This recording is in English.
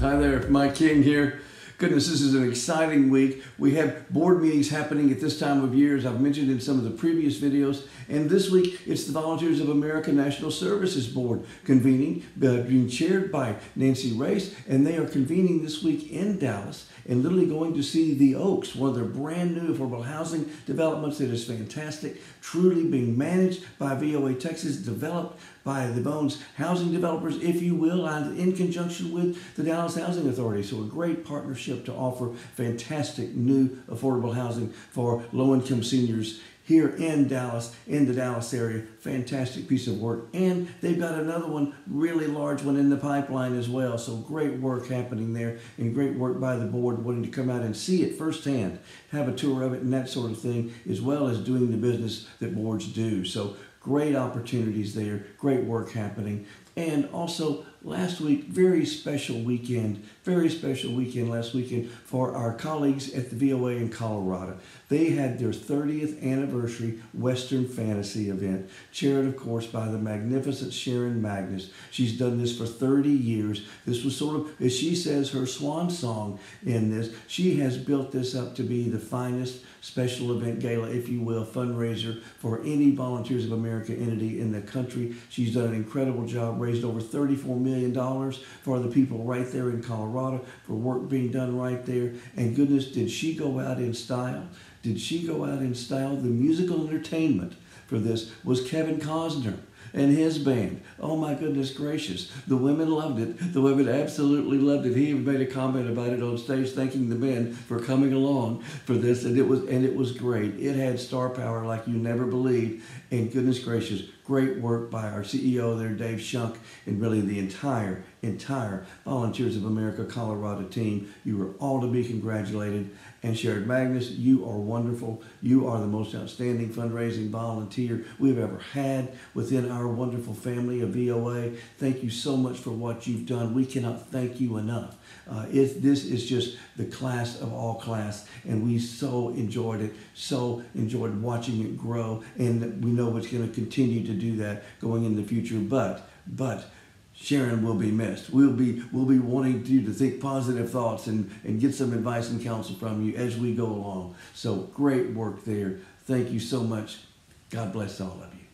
Hi there, Mike King here. Goodness, this is an exciting week. We have board meetings happening at this time of year, as I've mentioned in some of the previous videos. And this week, it's the Volunteers of America National Services Board convening, uh, being chaired by Nancy Race, and they are convening this week in Dallas and literally going to see the Oaks, one of their brand new affordable housing developments that is fantastic, truly being managed by VOA Texas, developed by the Bones housing developers, if you will, and in conjunction with the Dallas Housing Authority. So a great partnership to offer fantastic new affordable housing for low-income seniors here in Dallas, in the Dallas area. Fantastic piece of work. And they've got another one, really large one in the pipeline as well. So great work happening there and great work by the board wanting to come out and see it firsthand, have a tour of it and that sort of thing, as well as doing the business that boards do. So great opportunities there, great work happening. And also last week, very special weekend, very special weekend last weekend for our colleagues at the VOA in Colorado. They had their 30th anniversary Western Fantasy event, chaired, of course, by the magnificent Sharon Magness. She's done this for 30 years. This was sort of, as she says, her swan song in this. She has built this up to be the finest special event gala, if you will, fundraiser for any Volunteers of America entity in the country. She's done an incredible job, raised over $34 million for the people right there in Colorado, for work being done right there. And goodness, did she go out in style? Did she go out in style? The musical entertainment for this was Kevin Costner and his band. Oh my goodness gracious. The women loved it. The women absolutely loved it. He even made a comment about it on stage thanking the men for coming along for this and it was and it was great. It had star power like you never believed. And goodness gracious, great work by our CEO there, Dave Shunk, and really the entire, entire Volunteers of America Colorado team. You are all to be congratulated. And Sharon Magness, you are wonderful. You are the most outstanding fundraising volunteer we've ever had within our wonderful family of VOA. Thank you so much for what you've done. We cannot thank you enough. Uh, it, this is just the class of all class, and we so enjoyed it, so enjoyed watching it grow, and we know it's going to continue to do that going in the future. But, but, Sharon will be missed. We'll be we'll be wanting you to think positive thoughts and, and get some advice and counsel from you as we go along. So great work there. Thank you so much. God bless all of you.